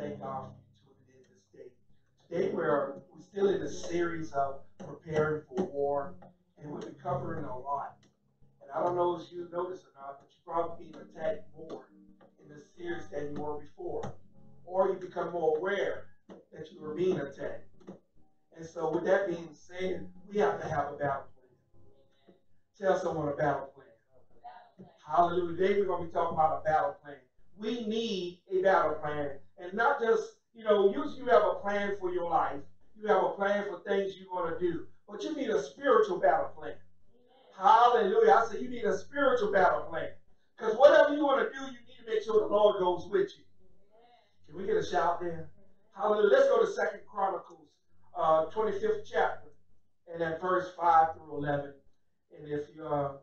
thank God for you tuning in this day. Today we're, we're still in a series of preparing for war, and we've been covering a lot. And I don't know if you noticed or not, but you're probably being attacked more in this series than you were before. Or you become more aware that you were being attacked. And so with that being said, we have to have a battle plan. Tell someone a battle plan. Hallelujah. Today we're going to be talking about a battle plan. We need a battle plan. And not just, you know, usually you have a plan for your life. You have a plan for things you want to do. But you need a spiritual battle plan. Hallelujah. I said you need a spiritual battle plan. Because whatever you want to do, you need to make sure the Lord goes with you. Can we get a shout there? Hallelujah. Let's go to Second Chronicles, uh, 25th chapter, and then verse 5 through 11. And if you, uh,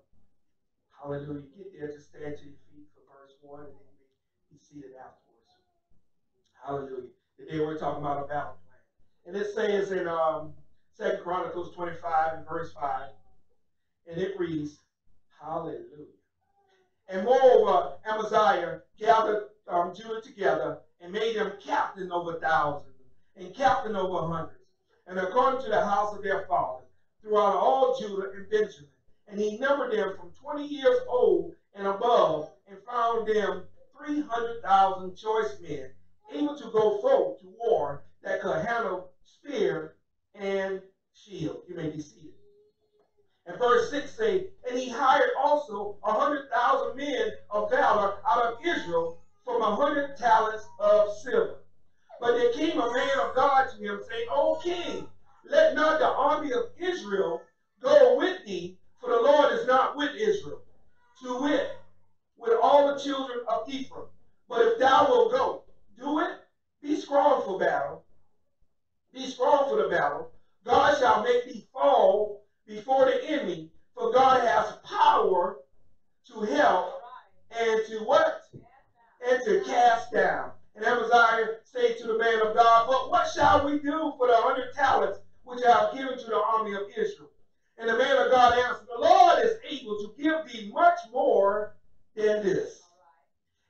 hallelujah, get there, just stand to your feet for verse 1, and then you may be seated afterwards. Hallelujah. Today we're talking about a battle plan. And it says in um, Second Chronicles 25 and verse 5, and it reads, Hallelujah. And moreover, Amaziah gathered um, Judah together and made them captain over thousands and captain over hundreds, and according to the house of their fathers, throughout all Judah and Benjamin. And he numbered them from 20 years old and above, and found them 300,000 choice men, able to go forth to war that could handle spear and shield. You may be seated. And verse 6 say, And he hired also a hundred thousand men of valor out of Israel from a hundred talents of silver. But there came a man of God to him, saying, O king, let not the army of Israel go with thee, for the Lord is not with Israel. To wit, with all the children of Ephraim. But if thou wilt go, do it, be strong for battle. Be strong for the battle. God shall make thee fall before the enemy, for God has power to help and to what? And to cast down. And Amaziah said to the man of God, But what shall we do for the hundred talents which I have given to the army of Israel? And the man of God answered, The Lord is able to give thee much more than this.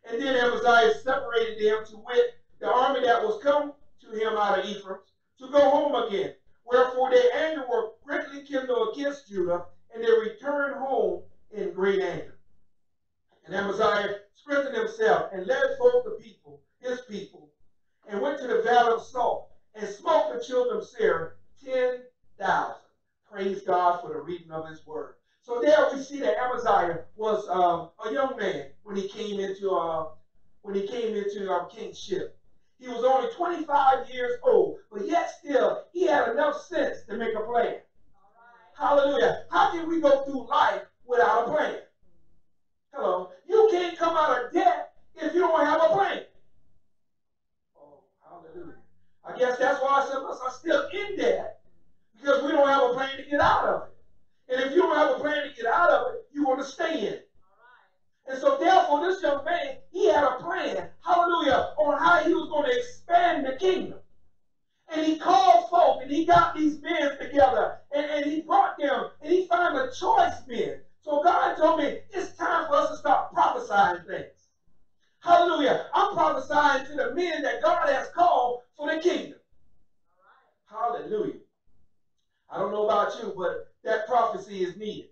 And then Amaziah separated them to wit the army that was come to him out of Ephraim to go home again. Wherefore their anger were greatly kindled against Judah, and they returned home in great anger. And Amaziah strengthened himself and led forth the people, his people, and went to the valley of Salt, and smote the children of Seir ten thousand. Praise God for the reading of his word. So there we see that Amaziah was um, a young man when he came into uh, when he came into um, kingship. He was only 25 years old, but yet still he had enough sense to make a plan. Hallelujah. How can we go through life without a plan? Hello. You can't come out of debt if you don't have a plan. Oh, hallelujah. I guess that's why some of us are still in debt because we don't have a plan to get out of it. And if you don't have a plan to get out of it, you want to stay in it. And so, therefore, this young man, he had a plan, hallelujah, on how he was going to expand the kingdom. And he called folk and he got these men together and, and he brought them and he found a choice men. So God told me it's time for us to start prophesying things. Hallelujah. I'm prophesying to the men that God has called for the kingdom. Hallelujah. I don't know about you, but that prophecy is needed.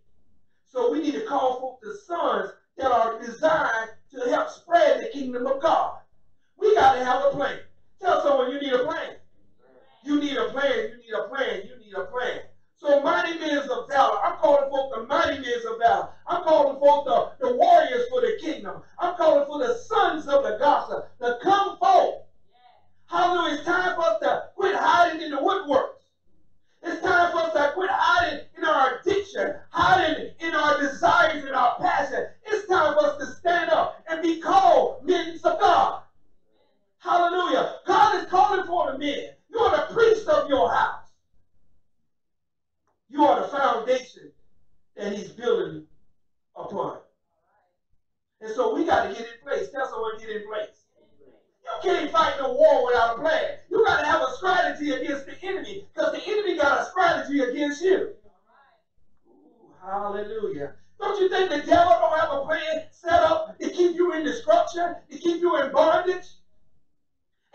So we need to call for the sons that are designed to help spread the kingdom of God. We got to have a plan. Tell someone you need a plan. You need a plan. You need a plan. You need a plan. So mighty men of valor. I'm calling forth the mighty men of valor. I'm calling forth the, the warriors for the kingdom. I'm calling for the sons of the gospel to come forth. Hallelujah. It's time for us to quit hiding in the woodworks. It's time for us to quit hiding in our addiction, hiding in our desires and our passion. It's time for us to stand up and be called men of God. Hallelujah. God is calling for the men. You are the priest of your house. You are the foundation that he's building upon. And so we got to get in place. Someone to get in place. You can't fight no war without a plan. Got to have a strategy against the enemy because the enemy got a strategy against you. Ooh, hallelujah. Don't you think the devil don't have a plan set up to keep you in destruction, to keep you in bondage?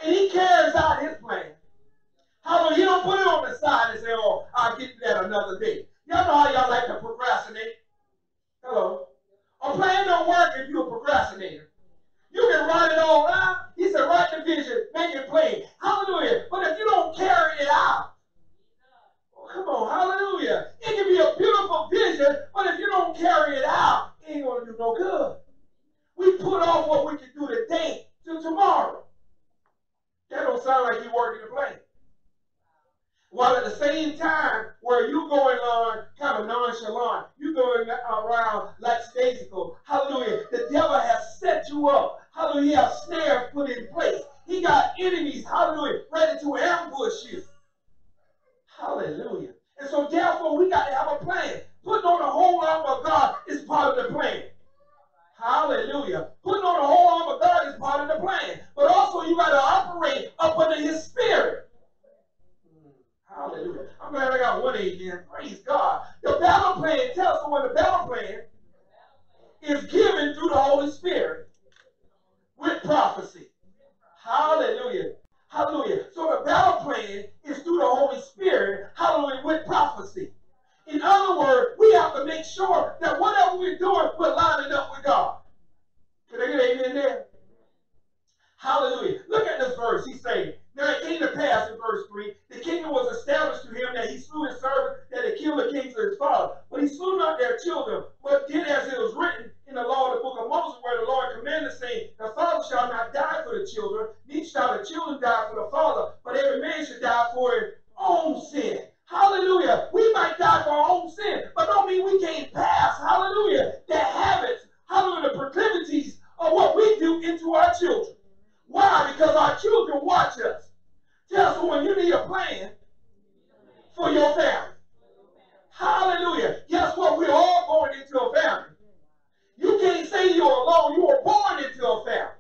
And he carries out his plan. Hallelujah. He don't put it on the side and say, oh, I'll get that another day. Y'all know how y'all like to procrastinate. Hello. A plan don't work if you're a procrastinator. You can write it all out. He said, write the vision, make it plain. Hallelujah. But if you don't carry it out, oh, come on, hallelujah. It can be a beautiful vision, but if you don't carry it out, it ain't going to do no good. We put off what we can do today till tomorrow. That don't sound like you working the plan. While at the same time, where you going on kind of nonchalant, you going around like lackadaisical. Hallelujah. The devil has set you up. Hallelujah. Snares put in place. He got enemies, hallelujah, ready to ambush you. Hallelujah. And so therefore we got to have a plan. Putting on the whole armor of God is part of the plan. Hallelujah. Putting on the whole armor of God is part of the plan. But also you got to operate up under his spirit. Hallelujah. I'm glad I got one amen. Praise God. The battle plan, tell someone the battle plan is given through the Holy Spirit with prophecy. Hallelujah. Hallelujah. So the battle plan is through the Holy Spirit. Hallelujah. With prophecy. In other words, we have to make sure that whatever we're doing, we're lining up with God. Can I get amen there? Hallelujah. Look at this verse. He's saying, Now it came to pass in verse 3, the kingdom was established to him that he slew his servant, that he killed the kings of his father. But he slew not their children, but did as it was written in the law of the book of Moses, where the Lord commanded, saying, The father shall not die for the children, neither shall the children die for the father, but every man should die for his own sin. Hallelujah. We might die for our own sin, but don't mean we can't pass, hallelujah, the habits, hallelujah, the proclivities of what we do into our children. Why? Because our children watch us. Tell someone you need a plan for your family. Hallelujah. Guess what? We're all born into a family. You can't say you're alone. You were born into a family.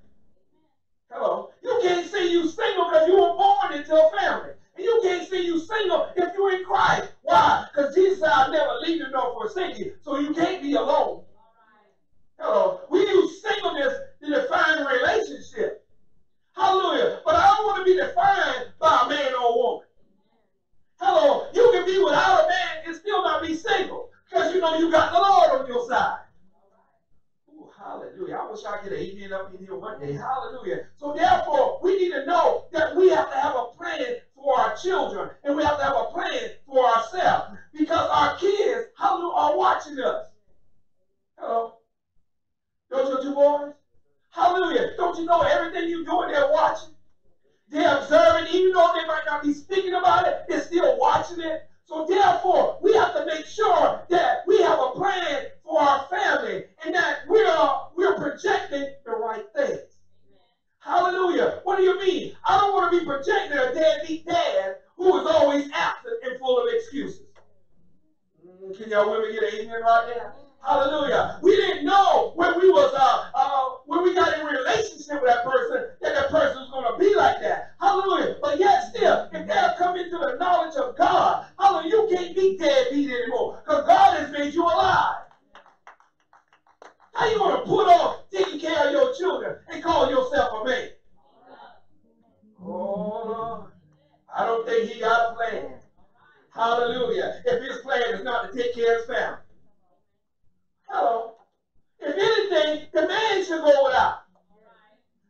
Hello. You can't say you single because you were born into a family. And you can't say you single if you're in Christ. Why? Because Jesus said, I'll never leave you nor forsake you. So you can't be alone. Hello. We use singleness to define relationship. Hallelujah. But I don't want to be defined by a man or a woman. Hello. You can be without a man and still not be single. Because you know you got the Lord on your side. Ooh, hallelujah. I wish I could have amen up in here one day. Hallelujah. So therefore, we need to know that we have to have a plan for our children. And we have to have a plan for ourselves. Because our kids, hallelujah, are watching us. Hello. Those are two boys? Hallelujah. Don't you know everything you're doing, they're watching? They're observing, even though they might not be speaking about it, they're still watching it. So therefore, we have to make sure that we have a plan for our family and that we are we're projecting the right things. Hallelujah. What do you mean? I don't want to be projecting a deadbeat dad who is always absent and full of excuses. Mm, can y'all women get an amen right now? Hallelujah. We didn't know when we was uh, uh when we got in relationship with that person that that person was going to be like that. Hallelujah. But yet still, if they have come into the knowledge of God, hallelujah, you can't be dead deadbeat anymore because God has made you alive. How you going to put off taking care of your children and call yourself a man? Oh, Lord. I don't think he got a plan. Hallelujah. If his plan is not to take care of his family. Hello. If anything, the man should go without.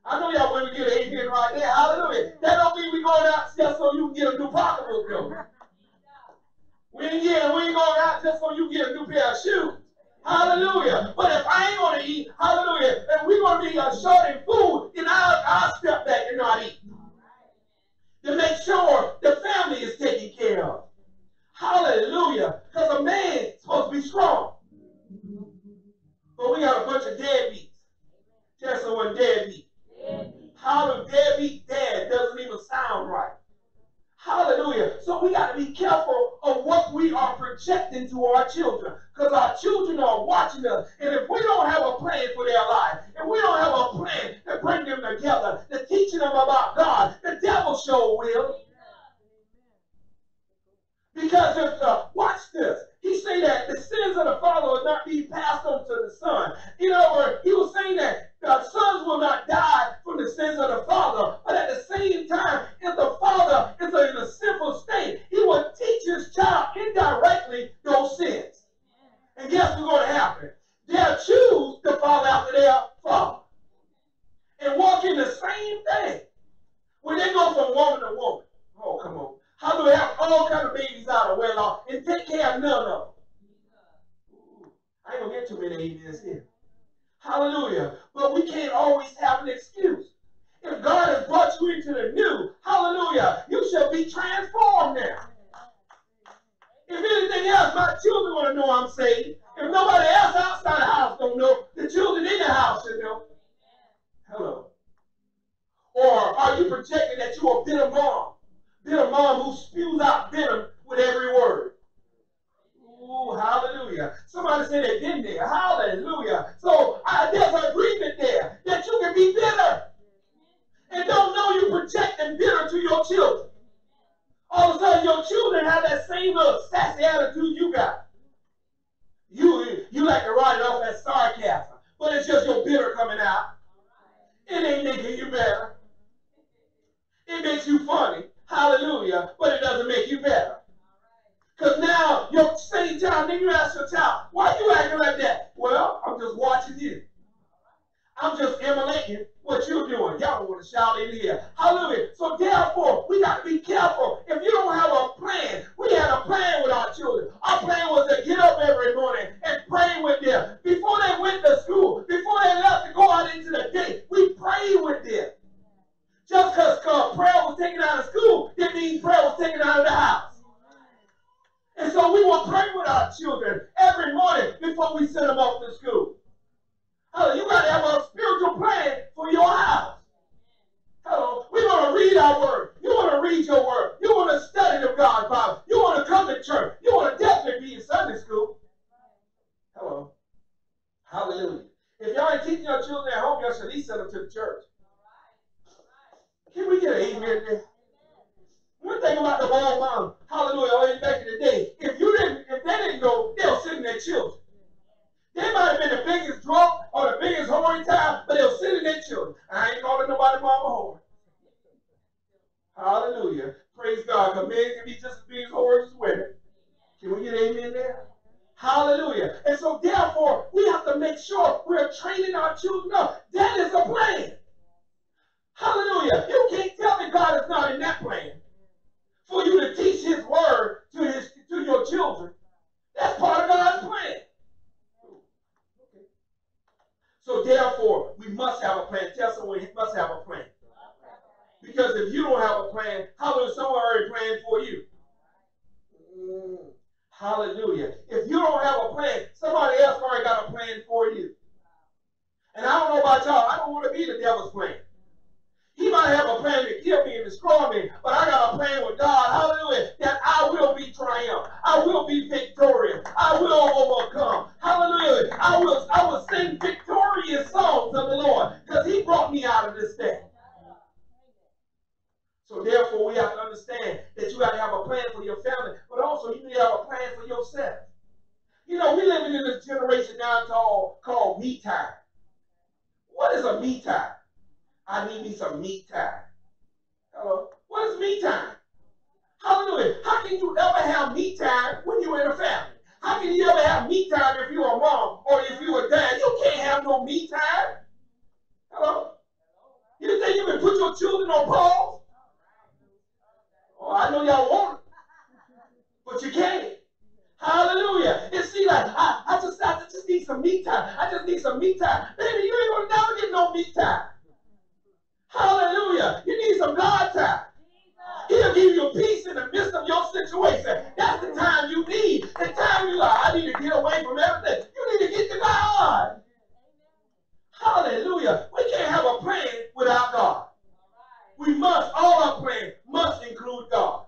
I know y'all women get an amen right there. Hallelujah. That don't mean we going out just so you can get a new pocketbook, though. We ain't getting, we ain't going out just so you get a new pair of shoes. Hallelujah. But if I ain't going to eat, hallelujah, and we're going to be uh, short in food, then I'll, I'll step back and not eat. To make sure the family is taken care of. Hallelujah. Because a man is supposed to be strong. But we got a bunch of deadbeats. Tell someone deadbeat. deadbeat. How the deadbeat dad doesn't even sound right. Hallelujah. So we got to be careful of what we are projecting to our children because our children are watching us. And if we don't have a plan for their life, and we don't have a plan to bring them together, to teaching them about God, the devil sure will. Because if, uh, watch this, he say that the sins of the father will not be passed on to the son. In other words, he was saying that the sons will not die from the sins of the father, but at the same directly those sins. And guess what's going to happen? They'll choose to follow after their father and walk in the same thing. When they go from woman to woman, oh, come on. How do they have all kind of babies out of wedlock and take care of none of them? I ain't going to get too many amens here. Hallelujah. But we can't always have an excuse. If God has brought you into the new, hallelujah, you shall be transformed now. If anything else, my children want to know I'm saved. If nobody else outside the house don't know, the children in the house should know. Hello. Or are you projecting that you're a bitter mom? Bitter mom who spews out bitter with every word. Ooh, hallelujah. Somebody said they've been there. Hallelujah. So uh, there's agreement there that you can be bitter. And don't know you projecting bitter to your children. All of a sudden, your children have that same little sassy attitude you got. You, you like to write it off as sarcasm, but it's just your bitter coming out. It ain't making you better. It makes you funny. Hallelujah. But it doesn't make you better. Because now, your same time, then you ask your child, why you acting like that? Well, I'm just watching you. I'm just emulating what you're doing. Y'all don't want to shout in here. Hallelujah. So therefore, we got to be careful. If you don't have a plan, we had a plan with our children. Our plan was to get up every morning and pray with them. Before they went to school, before they left to go out into the day, we prayed with them. Just because prayer was taken out of school didn't mean prayer was taken out of the house. And so we will pray with our children every morning before we send them off to school. Hello, you got to have a spiritual plan for your house. Hello, we want to read our word. You want to read your word. You want to study the God's Bible. You want to come to church. You want to definitely be in Sunday school. Hello. Hallelujah. If y'all ain't teaching your children at home, y'all should at least send them to the church. Can we get an amen there? One thing about the old mom, hallelujah, all back in the day, if you didn't, if they didn't go, they'll sit in their children. They might have been the biggest drunk or the biggest whore in town, but they'll sit in their children. I ain't calling nobody mama whore. Hallelujah. Praise God. Because men can be just as big as whores as women. Can we get amen there? Hallelujah. And so therefore, we have to make sure we're training our children up. That is a plan. Hallelujah. You can't tell me God is not in that plan. For you to teach his word to his to your children. That's part of God's plan. So therefore, we must have a plan. Tell someone must have a plan. Because if you don't have a plan, how will someone already plan for you? Hallelujah. If you don't have a plan, somebody else already got a plan for you. And I don't know about y'all, I don't want to be the devil's plan. He might have a plan to kill me and destroy me, but I got a plan with God, hallelujah, that I will be triumphant. I will be victorious. I will overcome. Hallelujah. I will, I will sing victorious songs of the Lord because he brought me out of this thing. So therefore, we have to understand that you got to have a plan for your family, but also you need to have a plan for yourself. You know, we living in this generation now called, called me time. What is a me time? I need me some me time. Hello? What is me time? Hallelujah. How can you ever have me time when you're in a family? How can you ever have me time if you're a mom or if you're a dad? You can't have no me time. Hello? You think you can put your children on pause? Oh, I know y'all want it, but you can't. Hallelujah. It seems like I, I just I just need some me time. I just need some me time. Baby, you ain't gonna never get no me time. Hallelujah. You need some God time. He'll give you peace in the midst of your situation. That's the time you need. The time you like, I need to get away from everything. You need to get to God. Hallelujah. We can't have a plan without God. We must, all our plans must include God.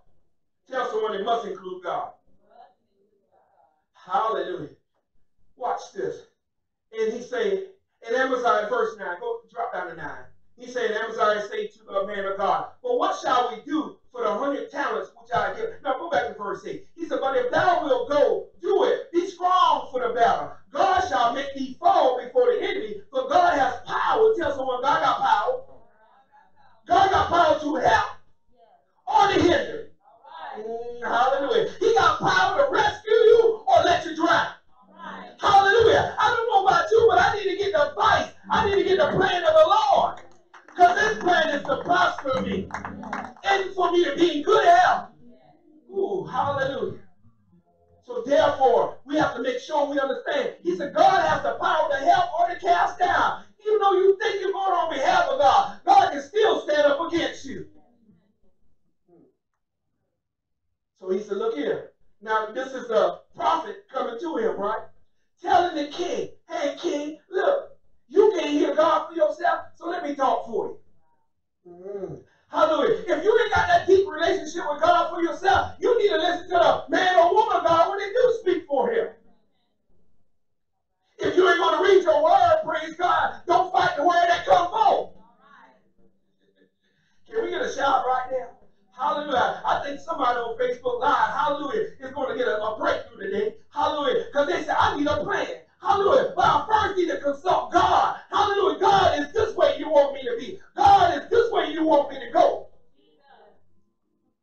Tell someone it must include God. Hallelujah. Watch this. And he said, in Amaziah verse 9, go drop down to 9. He said, Amaziah say to the man of God, But what shall we do for the hundred talents which I give? Now go back to verse 8. He said, But if thou wilt go, do it. Be strong for the battle. God shall make thee fall before the enemy, for God has power. Tell someone, God got power. God got power to help or to hinder. Mm, hallelujah. He got power to rescue you or let you drown. Hallelujah. I don't know about you, but I need to get the advice. I need to get the plan of the Lord. Because this plan is to prosper me and for me to be in good health. Ooh, hallelujah. So therefore, we have to make sure we understand. He said, God has the power to help or to cast down. Even though you think you're going on behalf of God, God can still stand up against you. So he said, look here. Now, this is a prophet coming to him, right? Telling the king, hey, king, look, God for yourself, so let me talk for you. Mm. Hallelujah. If you ain't got that deep relationship with God for yourself, you need to listen to the man or woman God when they do speak for him. If you ain't going to read your word, praise God, don't fight the word that comes forth. Can we get a shout right now? Hallelujah. I think somebody on Facebook Live, hallelujah, is going to get a, a breakthrough today. Hallelujah. Because they say, I need a plan. Hallelujah. But I first need to consult God. Hallelujah. God, is this way you want me to be? God, is this way you want me to go?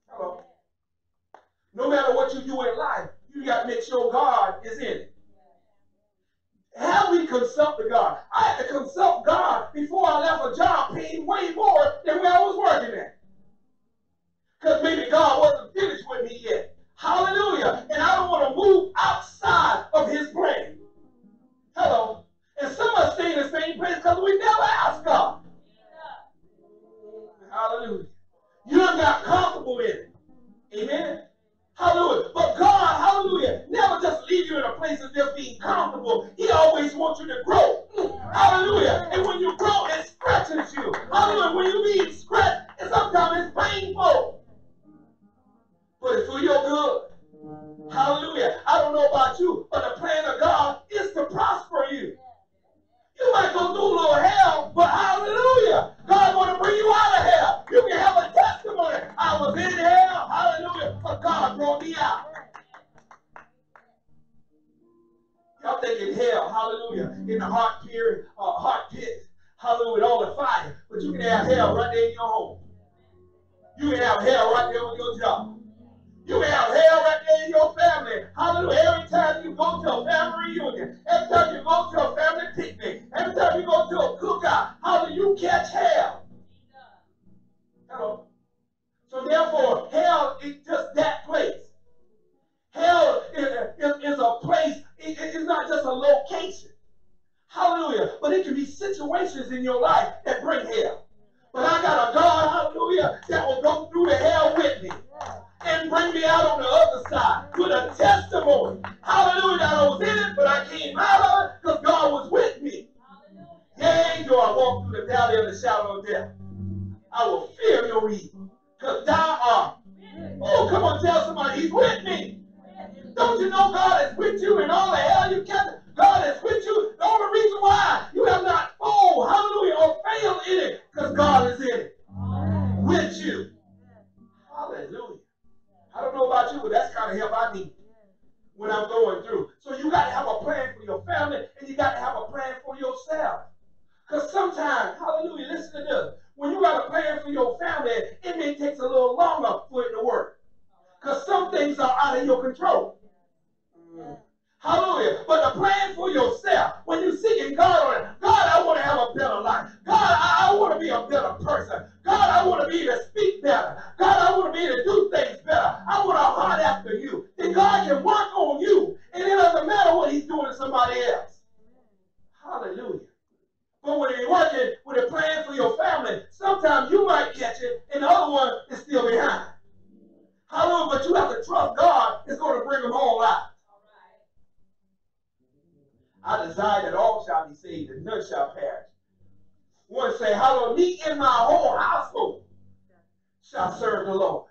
Hello. No matter what you do in life, you got to make sure God is in it. Have we consulted God? I had to consult God before I left a job paying way more than where I was working at. Because maybe God wasn't finished with me yet. Hallelujah. And I don't want to move outside of his plan. Hello. And some of us stay in the same place because we never ask God. Hallelujah. You're not comfortable in it. Amen. Hallelujah. But God, hallelujah, never just leave you in a place of just being comfortable. He always wants you to grow. Hallelujah. And when you grow, it stretches you. Hallelujah. When you being stretched, and sometimes it's painful. But it's for your good. Hallelujah. I don't know about you, but the plan of God is to prosper you. You might go through a little hell, but hallelujah. God want to bring you out of hell. You can have a testimony. I was in hell, hallelujah, but God brought me out. Y'all thinking hell, hallelujah, in the heart pit, uh, heart pit, hallelujah, with all the fire. But you can have hell right there in your home. You can have hell right there on your job. You have hell right there in your family. Hallelujah. Every time you go to a family reunion, every time you go to a family picnic, every time you go to a cookout, how do you catch hell. Hello. So therefore, hell is just that place. Hell is, is, is a place, it, it's not just a location. Hallelujah. But it can be situations in your life that bring hell. But I got a God, hallelujah, that will go through the hell with me and bring me out on the other side with a testimony. Hallelujah, that I was in it, but I came out of it because God was with me. Yea, though I walk through the valley of the shadow of death, I will fear no evil because thou art. Oh, come on, tell somebody he's with me. Don't you know God is with you in all the hell you can? God is with you. The only reason why you have not fall, hallelujah, or failed in it, because God is in it. With you. Hallelujah. I don't know about you, but that's kind of help I need when I'm going through. So you got to have a plan for your family, and you got to have a plan for yourself. Because sometimes, hallelujah, listen to this. When you got a plan for your family, it may take a little longer for it to work. Because some things are out of your control. Hallelujah. But the plan for yourself, when you seeking God on it, God, I want to have a better life. God, I, I want to be a better person. God, I want to be to speak better. God, I want to be to do things better. I want a heart after you. Then God can work on you. And it doesn't matter what he's doing to somebody else. Hallelujah. But when you're working with a plan for your family, sometimes you might catch it and the other one is still behind. Hallelujah. But you have to trust God is going to bring them all out. I desire that all shall be saved and none shall perish. One say, Hallelujah, me and my whole household shall serve the Lord.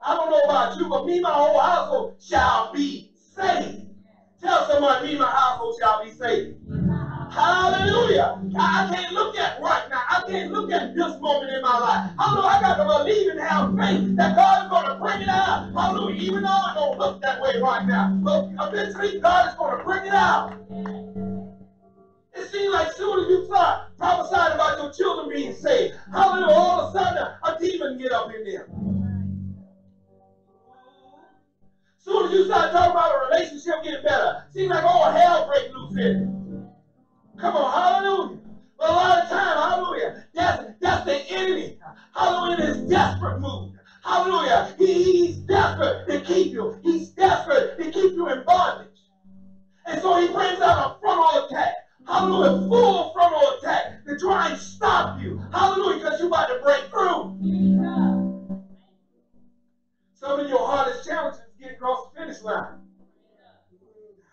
I don't know about you, but me and my whole household shall be saved. Tell somebody, me and my household shall be saved. Hallelujah. I can't look at right now. I can't look at this moment in my life. Hallelujah. I got to believe and have faith that God is going to bring it out. Hallelujah. Even though I don't look that way right now. But eventually God is going to bring it out. It seems like soon as you start prophesying about your children being saved, hallelujah, all of a sudden a demon get up in there. Soon as you start talking about a relationship getting better, seems like all hell break loose in. Come on, hallelujah. But a lot of time, hallelujah, that's, that's the enemy. Hallelujah, in his desperate mood. Hallelujah. He, he's desperate to keep you. He's desperate to keep you in bondage. And so he brings out a frontal attack. Hallelujah. Full frontal attack to try and stop you. Hallelujah. Because you're about to break through. Some of your hardest challenges get across the finish line.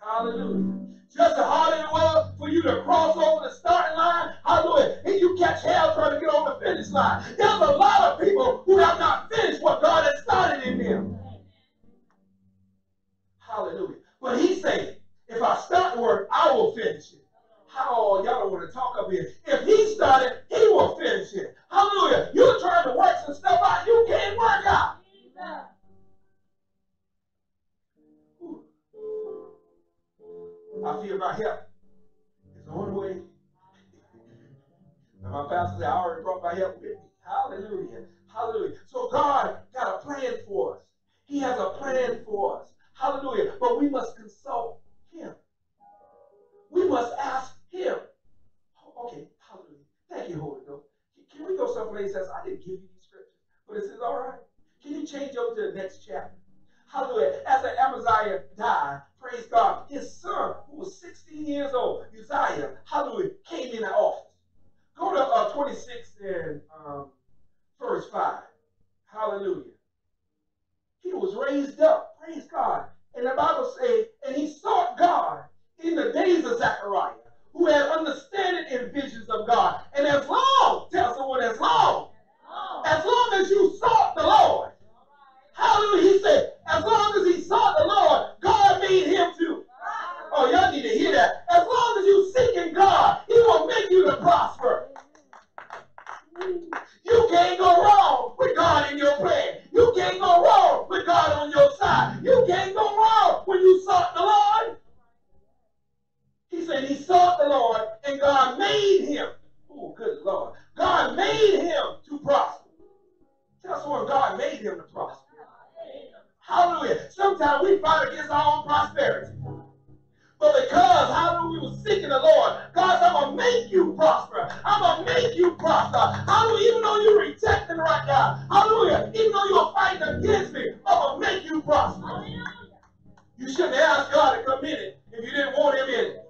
Hallelujah. Just as hard as it was for you to cross over the starting line, hallelujah, and you catch hell trying to get on the finish line. There's a lot of people who have not finished what God has started in them. Hallelujah. But he said, if I start work, I will finish it. How y'all don't want to talk up here. If he started, he will finish it. Hallelujah. You're trying to work some stuff out you can't work out. I feel my help is on the way. My pastor said, I already brought my help with me. Hallelujah. Hallelujah. So God got a plan for us. He has a plan for us. Hallelujah. But we must consult him. We must ask him. Okay, hallelujah. Thank you, Holy Ghost. Can we go someplace else? I didn't give you these scriptures, but it says, all right. Can you change over to the next chapter? Hallelujah. As the Amaziah died, praise God, his son, who was 16 years old, Uzziah, hallelujah, came in into office. Go to uh, 26 and um, verse 5. Hallelujah. He was raised up, praise God. And the Bible says, and he sought God in the days of Zechariah, who had understanding and visions of God. And as long, tell someone, as long, as long as you sought the Lord, hallelujah, he said, as long as he sought the Lord, God made him to. Oh, y'all need to hear that. As long as you seeking God, he will make you to prosper. You can't go wrong with God in your plan. You can't go wrong with God on your side. You can't go wrong when you sought the Lord. He said he sought the Lord and God made him. Oh, good Lord. God made him to prosper. Tell someone God made him to prosper. Hallelujah. Sometimes we fight against our own prosperity. But because, hallelujah, we were seeking the Lord, God said, I'm going to make you prosper. I'm going to make you prosper. Hallelujah. Even though you're rejecting right now. Hallelujah. Even though you're fighting against me, I'm going to make you prosper. You shouldn't ask God to come in it if you didn't want him in it.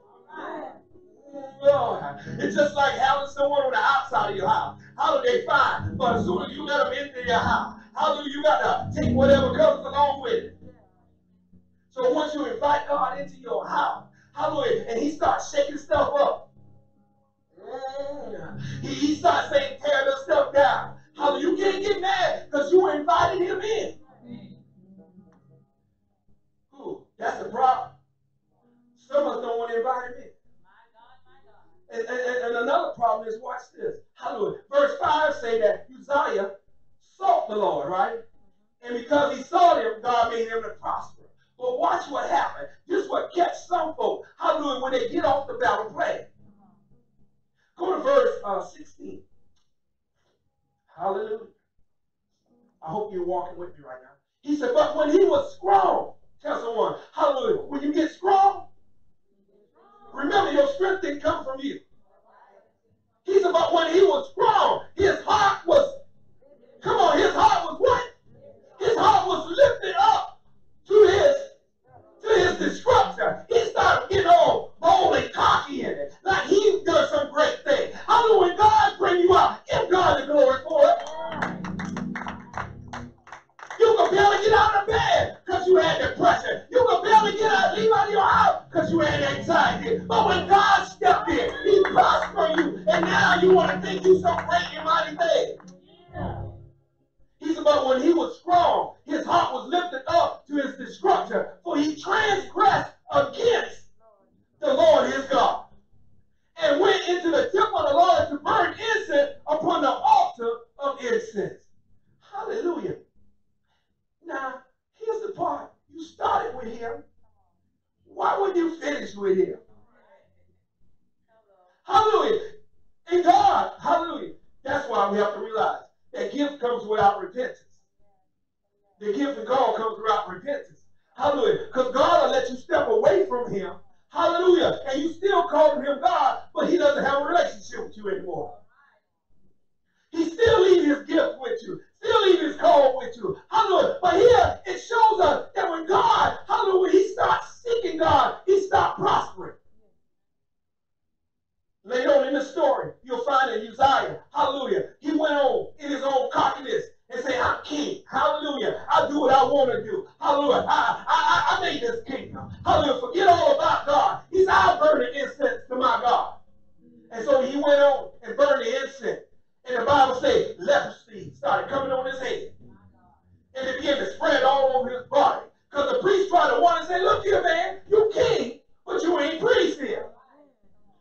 Lord, it's just like having someone on the outside of your house. How do they find? But as soon as you let them into your house, how do you got to take whatever comes along with it? So once you invite God into your house, hallelujah, and he starts shaking stuff up, mm, he, he starts saying, tear this stuff down. How do you can't get mad because you invited him in. Ooh, that's the problem. Some of us don't want to invite him in. And, and, and, another problem is, watch this. Hallelujah. Verse 5 say that Uzziah sought the Lord, right? And because he sought him, God made him to prosper. But watch what happened. This is what catch some folk. Hallelujah. When they get off the battle plan. Go to verse uh, 16. Hallelujah. I hope you're walking with me right now. He said, but when he was strong, tell someone, hallelujah, when you get strong, remember your strength didn't come from you. He's about when he was strong, his heart was, come on, his heart was what? His heart was lifted up to his to his destruction. He started getting all bold and cocky in it. Like he does some great thing. I do when God bring you out, give God the glory for it. You can barely get out of bed because you had depression. You can barely get out, leave out of your house because you had anxiety. But when God stepped in, he prospered you. And now you want to think you some great and mighty thing. He's about when he was strong, his heart was lifted up to his destruction, for he transgressed against the Lord his God, and went into the temple of the Lord to burn incense upon the altar of incense. Hallelujah. Now, here's the part. You started with him. Why would you finish with him? Hallelujah. In God, hallelujah. That's why we have to realize that gift comes without repentance. The gift of God comes without repentance. Hallelujah. Because God will let you step away from him. Hallelujah. And you still call him God, but he doesn't have a relationship with you anymore. He still leaves his gift with you. He'll leave his with you. Hallelujah. But here it shows us that when God, hallelujah, he starts seeking God, he starts prospering. Later on in the story, you'll find that Uzziah, hallelujah, he went on in his own cockiness and say, I'm king. Hallelujah. I do what I want to do. Hallelujah. I, I, I made this kingdom. Hallelujah. Forget all about God. He's out burning incense to my God. And so he went on and burned the incense. And the Bible says leprosy started coming on his head. And it began to spread all over his body. Because the priest tried to warn and say, look here, man, you king, but you ain't priest here.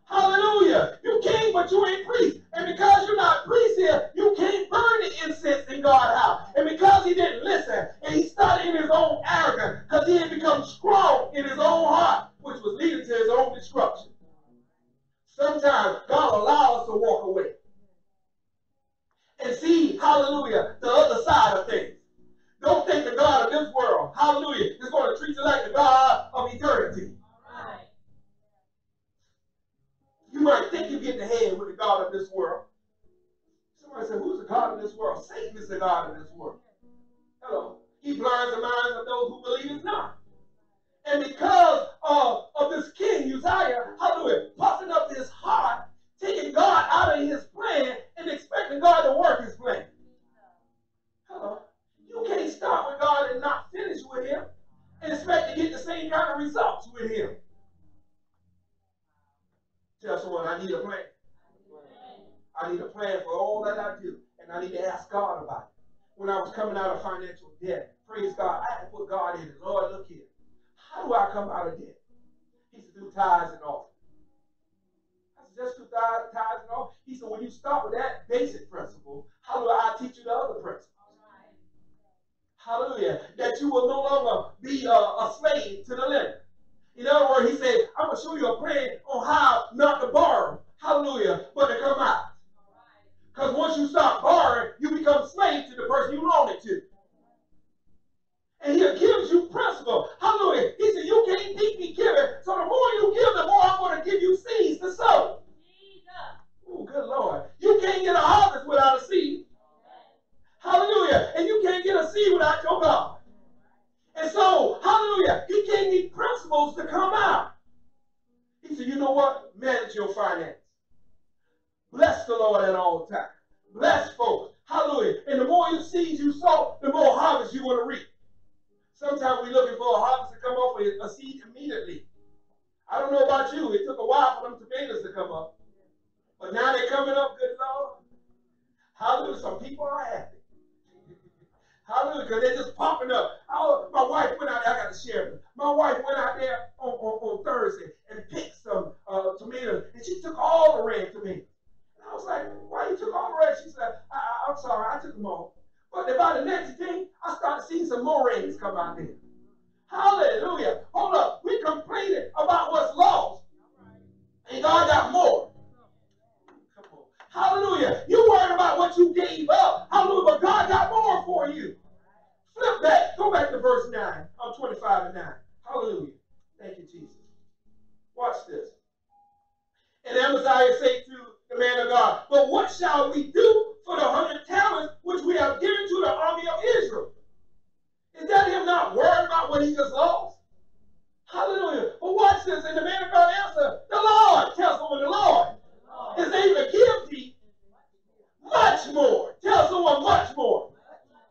Hallelujah. You king, but you ain't priest. And because you're not priest here, you can't burn the incense in God's house. And because he didn't listen, and he started in his own arrogance, because he had become strong in his own heart, which was leading to his own destruction. Sometimes God allows us to walk away and see, hallelujah, the other side of things. Don't think the God of this world, hallelujah, is going to treat you like the God of eternity. Right. You might think you're getting ahead with the God of this world. Somebody said, Who's the God of this world? Satan is the God of this world. Hello. He blinds the minds of those who believe it's not. And because of, of this king, Uzziah, hallelujah, because they're just popping up. My wife went out there, I got to share this. My wife went out there on, on, on Thursday and picked some uh, tomatoes, and she took all the red tomatoes. And I was like, why you took all the red? She said, I, am sorry, I took them all. But about the next day, I started seeing some more reds come out there. Hallelujah. Hold up. We complaining about what's lost. And God got more. Come on. Hallelujah. You worried about what you gave up. Hallelujah. But God got more for you. Flip back. Go back to verse 9 of 25 and 9. Hallelujah. Thank you, Jesus. Watch this. And Amaziah said to the man of God, But what shall we do for the hundred talents which we have given to the army of Israel? Is that him not worried about what he just lost? Hallelujah. But watch this. And the man of God answered, The Lord. Tell someone the Lord is able to give thee much more. Tell someone much more.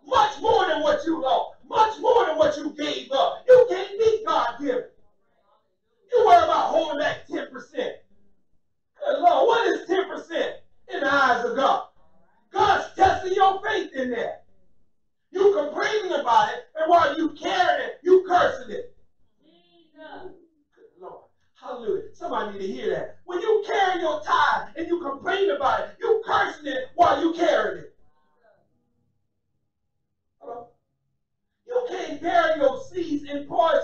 Much more than what you lost. Much more than what you gave up. You can't beat God given. You worry about holding back 10%. Good Lord, what is 10% in the eyes of God? God's testing your faith in that. You complaining about it, and while you carrying it, you cursing it. Good Lord. Hallelujah. Somebody need to hear that. When you carry your tithe and you complain about it, you cursing it while you carrying it. Hello? You can't bury your seeds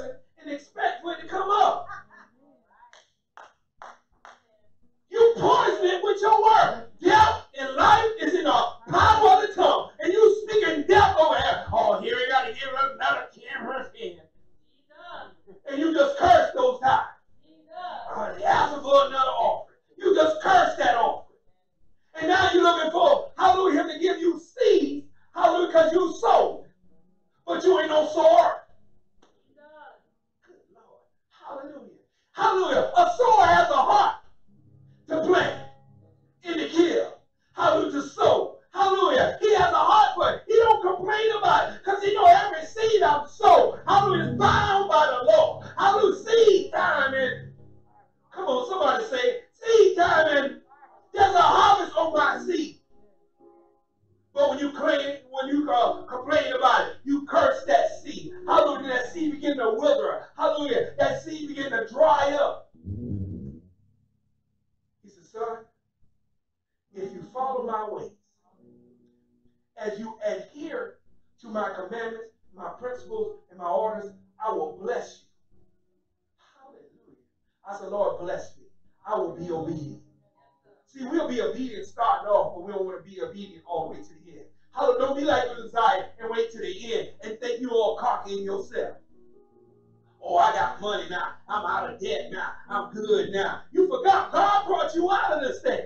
now. I'm out of debt now. I'm good now. You forgot God brought you out of this thing.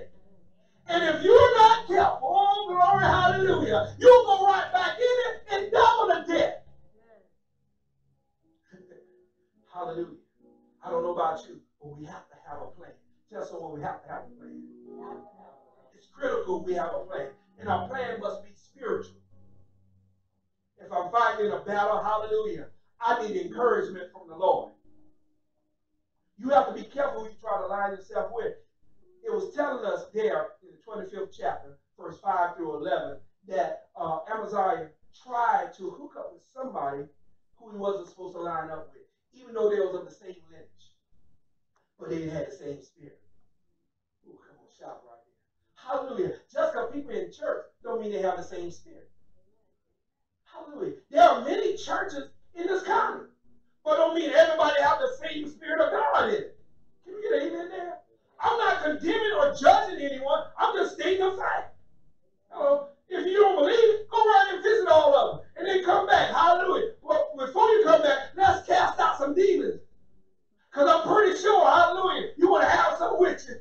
And if you're not careful, oh glory, hallelujah, you'll go right back in it and double the debt. hallelujah. I don't know about you, but we have to have a plan. Tell someone we have to have a plan. It's critical we have a plan. And our plan must be spiritual. If I'm fighting in a battle, hallelujah, I need encouragement from the Lord. You have to be careful who you try to line yourself with. It was telling us there in the 25th chapter, verse 5 through 11, that uh, Amaziah tried to hook up with somebody who he wasn't supposed to line up with, even though they was of the same lineage. But they had the same spirit. Ooh, come on, shout right there. Hallelujah. Just because people in church don't mean they have the same spirit. Hallelujah. There are many churches in this county, but don't mean everybody have the same spirit of God in it. Can you get an amen there? I'm not condemning or judging anyone. I'm just stating a fact. Hello. If you don't believe it, go around and visit all of them. And then come back. Hallelujah. Well, before you come back, let's cast out some demons. Because I'm pretty sure, hallelujah, you want to have some with you.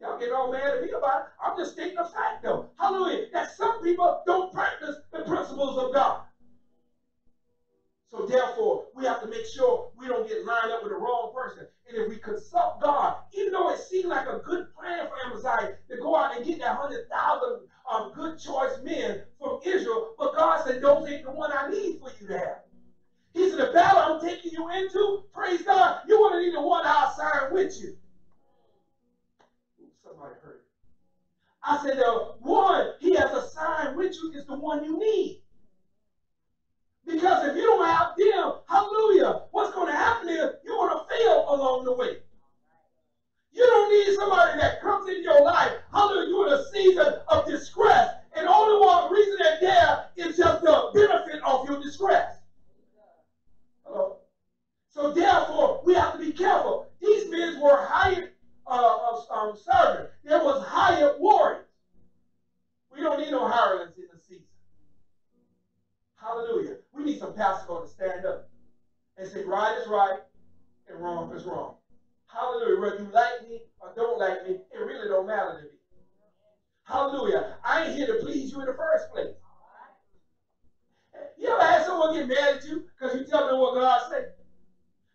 Y'all get all mad at me about it. I'm just stating a fact, though. Hallelujah. That some people don't practice the principles of God. So therefore, we have to make sure we don't get lined up with the wrong person. And if we consult God, even though it seemed like a good plan for Amaziah to go out and get that hundred thousand um, good choice men from Israel, but God said, those ain't the one I need for you to have. He said, the battle I'm taking you into, praise God, you want to need the one I'll with you. Somebody heard it. I said, the one he has assigned with you is the one you need. Because if you don't have them, hallelujah, what's going to happen is you're going to fail along the way. You don't need somebody that comes in your life, hallelujah, you're in a season of distress. And only one reason they're there is just the benefit of your distress. Hello? So therefore, we have to be careful. These men were hired uh, um, servants. There was hired warriors. We don't need no hirelings. Hallelujah. We need some pastors to stand up and say right is right and wrong is wrong. Hallelujah. Whether you like me or don't like me, it really don't matter to me. Hallelujah. I ain't here to please you in the first place. You ever had someone get mad at you because you tell them what God said?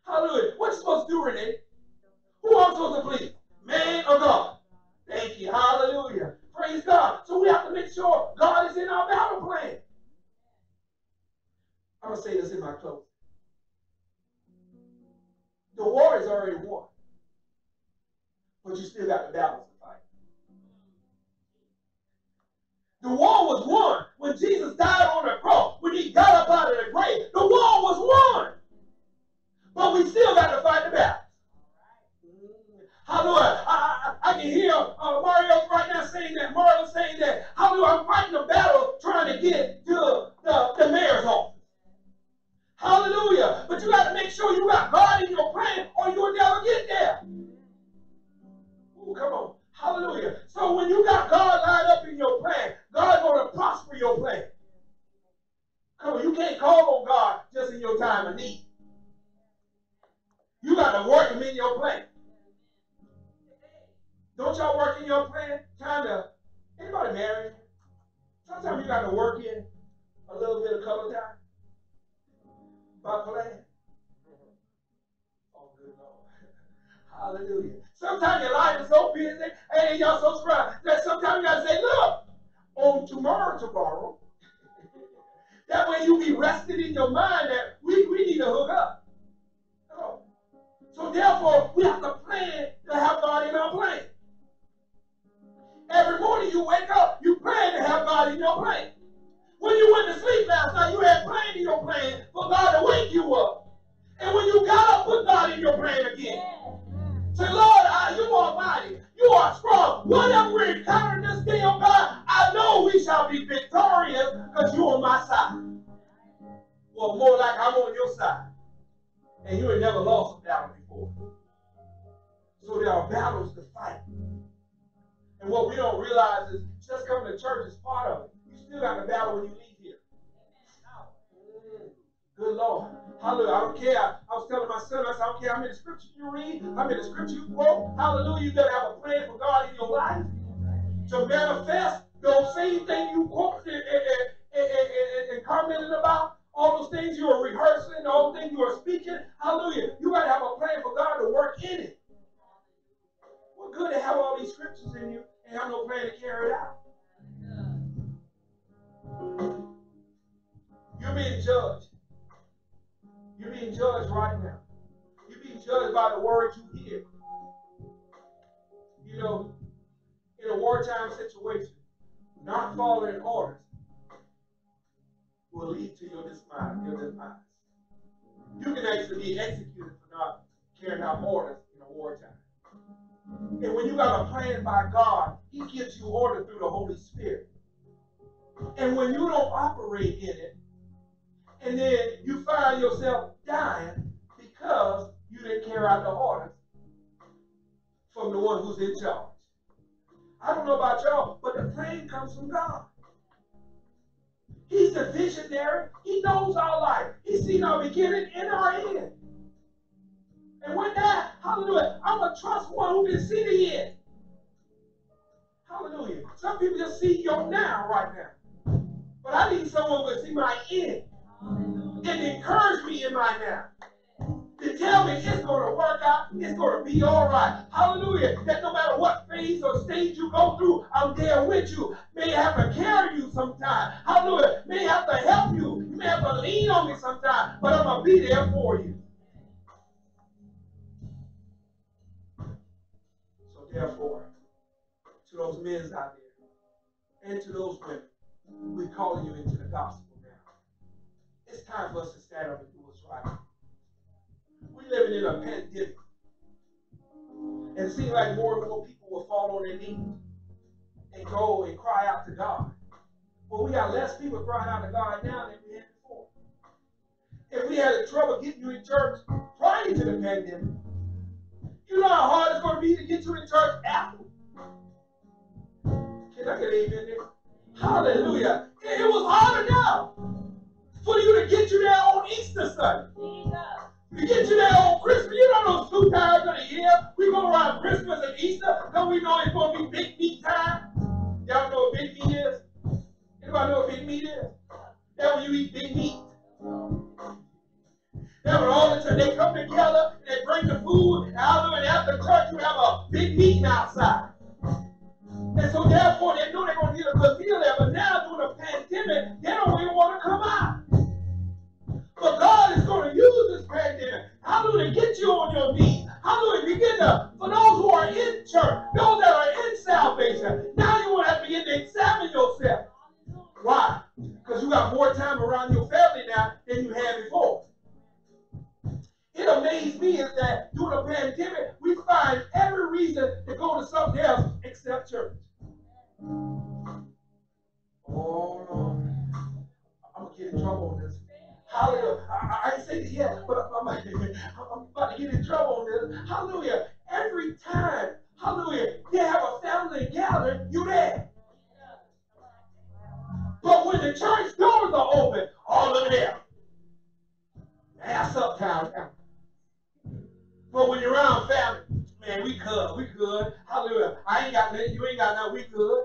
Hallelujah. What you supposed to do, Renee? Who I'm supposed to please? Man or God? Thank you. Hallelujah. Praise God. So we have to make sure God is in our battle plan. I'm going to say this in my close. The war is already won. But you still got the battles to fight. The war was won when Jesus died Well, more like I'm on your side. And you ain't never lost a battle before. So there are battles to fight. And what we don't realize is just coming to church is part of it. You still got to battle when you leave here. Good Lord. Hallelujah. I don't care. I was telling my son, I said, I don't care how many scriptures you read, how many scriptures you quote. Hallelujah. You better have a plan for God in your life to manifest those same thing you quoted and, and, and, and, commented about. All those things you are rehearsing, all the things you are speaking. Hallelujah. You got to have a plan for God to work in it. What good to have all these scriptures in you and have no plan to carry it out? You're being judged. You're being judged right now. You're being judged by the words you hear. You know, in a wartime situation, not following orders will lead to your demise. Your demise. You can actually be executed for not carrying out orders in a wartime. And when you got a plan by God, He gives you order through the Holy Spirit. And when you don't operate in it, and then you find yourself dying because you didn't carry out the orders from the one who's in charge. I don't know about y'all, but the plan comes from God. He's the visionary. He knows our life. He's seen our beginning and our end. And with that, hallelujah, I'm going to trust one who can see the end. Hallelujah. Some people just see your now right now. But I need someone who can see my end and encourage me in my now. To tell me it's going to work out, it's going to be all right. Hallelujah. That no matter what phase or stage you go through, I'm there with you. May have to carry you sometime. Hallelujah. May have to help you. You may have to lean on me sometime, but I'm going to be there for you. So therefore, to those men out there and to those women, we're calling you into the gospel now. it's time for us to stand up and do what's right. We're living in a pandemic. And it seems like more and more people will fall on their knees and go and cry out to God. But we got less people crying out to God now than we had before. If we had trouble getting you in church prior to the pandemic, you know how hard it's going to be to get you in church after. Can I get amen there? Hallelujah. It was hard enough for you to get you there on Easter Sunday. To get you that old Christmas. You don't know two times of the year. we're gonna ride Christmas and Easter because we know it's going to be big meat time. Y'all know what big meat is? Anybody know what big meat is? That when you eat big meat. That when all the church, they come together and they bring the food, out of and after church you have a big meeting outside. And so therefore they know they're going to get a good deal there, but now during the pandemic, they don't even want to come out. But God is going to use this pandemic. Hallelujah. Get you on your knees. Hallelujah. Begin to, for those who are in church, those that are in salvation, now you want to have to begin to examine yourself. Why? Because you got more time around your family now than you had before. It amazed me is that during the pandemic, we find every reason to go to something else except church. Oh, Lord. I'm going to get in trouble on this. Hallelujah. I, I ain't it yet, but I'm, I'm, about to get in trouble on this. Hallelujah. Every time, hallelujah, they have a family gathering, you there. But when the church doors are open, oh, all of them Ass up town. But when you're around family, man, we good, we good. Hallelujah. I ain't got nothing, you ain't got nothing, we good.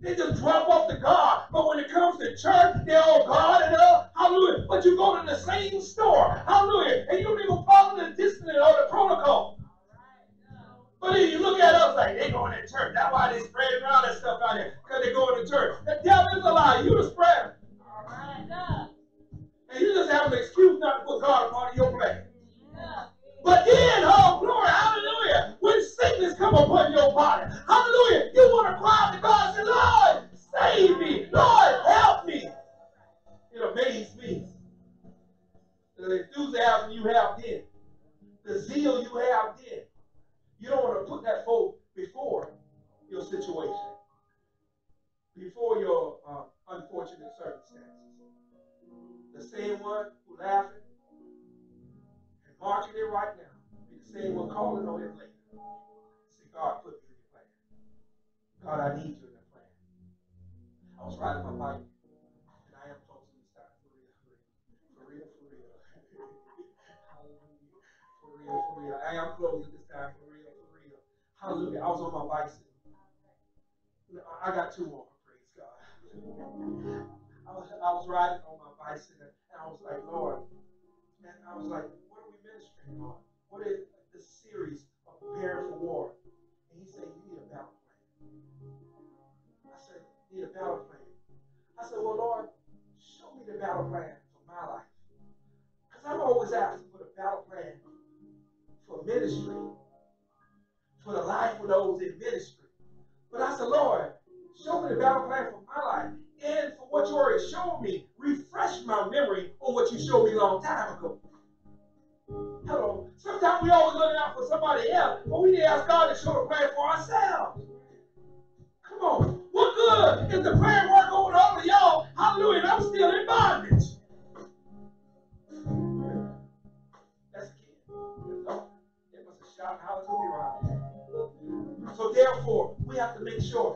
They just drop off the God. But when it comes to church, they're all guarded up. Uh, hallelujah. But you go to the same store. Hallelujah. And you don't even follow the distance or the protocol. But then you look at us like they going to church. That's why they spread around that stuff out here. Because they going to church. The devil is a lie. You the spreader. And you just have an excuse not to put God upon your plate. But then, oh glory, hallelujah, when sickness come upon your body, hallelujah, you want to cry to God and say, Lord, save me. Lord, help me. I was on my bicycle. I got two more, praise God. I was, I was riding on my bicycle and I was like, Lord, and I was like, what are we ministering on? What is the series of preparing for war? And he said, you need a battle plan. I said, need a battle plan. I said, well, Lord, show me the battle plan for my life. Because I'm always asking for the battle plan for ministry for the life of those in ministry. But I said, Lord, show me the battle plan for my life and for what you already showed me. Refresh my memory on what you showed me a long time ago. Hello. Sometimes we always looking out for somebody else, but we need to ask God to show the plan for ourselves. Come on. What good is the prayer work going all with y'all? Hallelujah. I'm still in bondage. complexiona.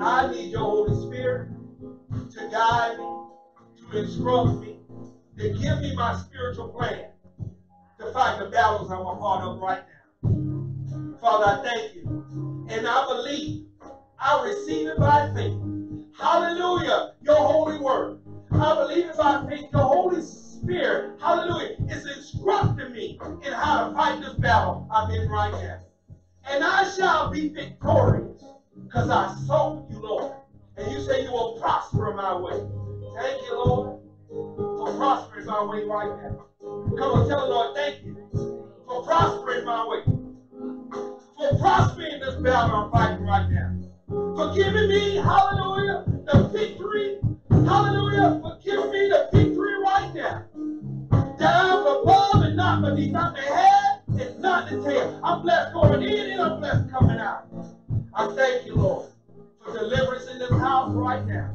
I need your Holy Spirit to guide me, to instruct me, to give me my spiritual plan to fight the battles I'm a part of right now. Father, I thank you. And I believe. I receive it by faith. Hallelujah. Your holy word. I believe it by faith. Your Holy Spirit, hallelujah, is instructing me in how to fight this battle I'm in right now. And I shall be victorious because I sought you, Lord. And you say you will prosper my way. Thank you, Lord, for prospering my way right now. Come on, tell the Lord, thank you for prospering my way. For prospering this battle I'm fighting right now. For giving me, hallelujah, the victory. Hallelujah, for giving me the victory right now. I'm above and not beneath. I'm the head and not the tail. I'm blessed going in and I'm blessed coming out. I thank you, Lord, for deliverance in this house right now.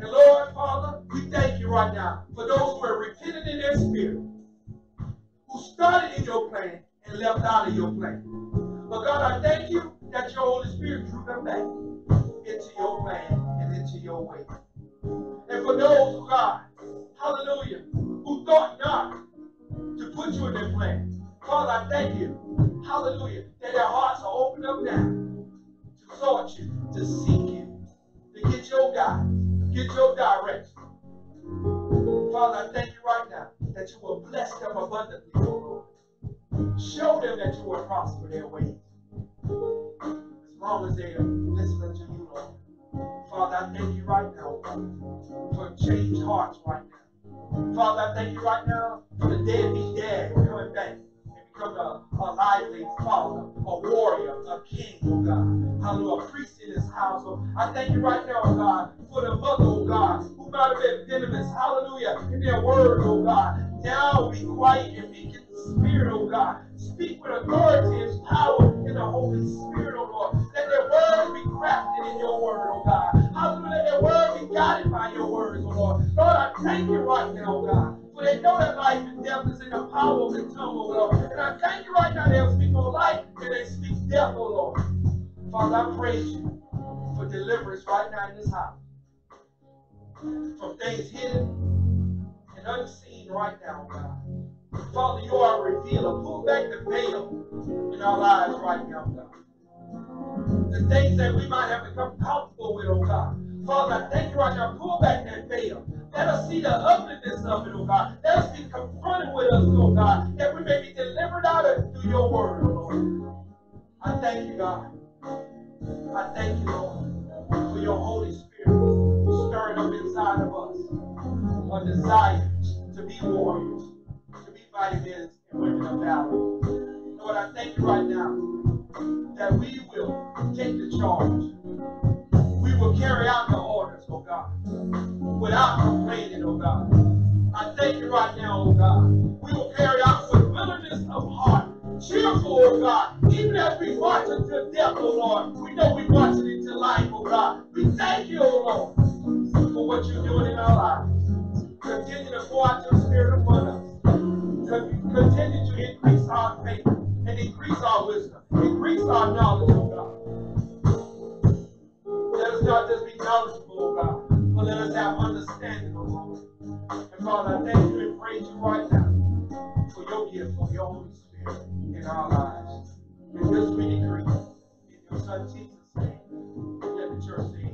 And Lord, Father, we thank you right now for those who are repentant in their spirit, who started in your plan and left out of your plan. But God, I thank you that your Holy Spirit drew them back into your plan and into your way. And for those, God, hallelujah, who thought not to put you in their plan, Father, I thank you, hallelujah, that their hearts are opened up now to sought you, to seek you, to get your guidance, get your direction. Father, I thank you right now that you will bless them abundantly, Lord. Show them that you will prosper their ways. As long as they are listening to you, Lord. Father, I thank you right now for changed hearts right now. Father, I thank you right now for the deadbeat dad coming back become a, lively father, a warrior, a king, oh God. Hallelujah, a priest in his house. Oh, I thank you right now, oh God, for the mother, oh God, who might have been venomous, hallelujah, in their word, oh God. Now be quiet and be in the spirit, oh God. Speak with authority and power in the Holy Spirit, oh Lord. Let their words be crafted in your word, oh God. Hallelujah, let their word be guided by your words, oh Lord. Lord, I thank you right now, oh God. For they know that life and death is in the power of the tongue, oh Lord. And I thank you right now they'll speak on life and they speak death, oh Lord. Father, I praise you for deliverance right now in this house. From things hidden and unseen right now, oh God. Father, you are a revealer. Pull back the veil in our lives right now, oh God. The things that we might have become comfortable with, oh God. Father, I thank you right now. Pull back that veil. Let us see the ugliness of it, oh God. Let us be confronted with us, oh God, that we may be delivered out of through your word, oh Lord. I thank you, God. I thank you, Lord, for your Holy Spirit stirring up inside of us a desire to be warriors, to be mighty men and women of valor. Lord, I thank you right now that we will take the charge. We will carry out the orders, oh God, without complaining, oh God. I thank you right now, oh God. We will carry out with willingness of heart, cheerful, oh God. Even as we march until death, oh Lord, we know we're marching into life, oh God. We thank you, oh Lord, for what you're doing in our lives. Continue to pour out your spirit upon us. Continue to increase our faith and increase our wisdom, increase our knowledge, oh God. Let us not just be knowledgeable, oh God, but let us have understanding, oh Lord. And Father, I thank you and praise you right now for your gift of your Holy Spirit in our lives. And this we decree in your Son Jesus' name. Let the church say,